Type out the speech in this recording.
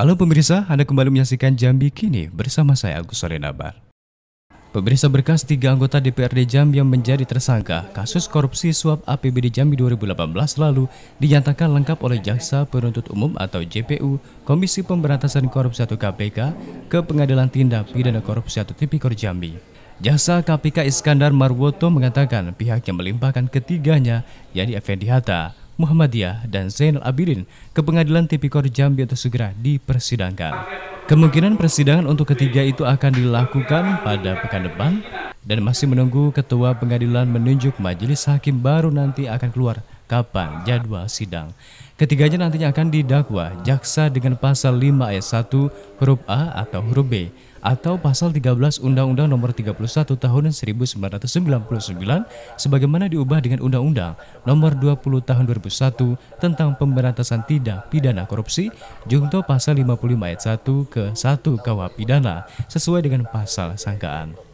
Halo pemirsa, Anda kembali menyaksikan Jambi Kini bersama saya Agus Solenabar. Pemirsa berkas tiga anggota DPRD Jambi yang menjadi tersangka kasus korupsi suap APBD Jambi 2018 lalu dinyatakan lengkap oleh Jaksa Penuntut Umum atau JPU Komisi Pemberantasan Korupsi atau KPK ke Pengadilan Tindak Pidana Korupsi atau Tipikor Jambi. Jaksa KPK Iskandar Marwoto mengatakan pihaknya melimpahkan ketiganya, yakni Effendi Hatta, Muhammadiyah, dan Zainal Abidin ke Pengadilan Tipikor Jambi untuk segera dipersidangkan. Kemungkinan persidangan untuk ketiga itu akan dilakukan pada pekan depan dan masih menunggu Ketua Pengadilan menunjuk majelis hakim baru nanti akan keluar kapan jadwal sidang. Ketiganya nantinya akan didakwa jaksa dengan pasal 5 ayat 1 huruf A atau huruf B atau pasal 13 Undang-Undang Nomor 31 Tahun 1999 sebagaimana diubah dengan Undang-Undang Nomor 20 Tahun 2001 tentang pemberantasan tidak pidana korupsi Jungto pasal 55 ayat 1 ke 1 KUH pidana sesuai dengan pasal sangkaan.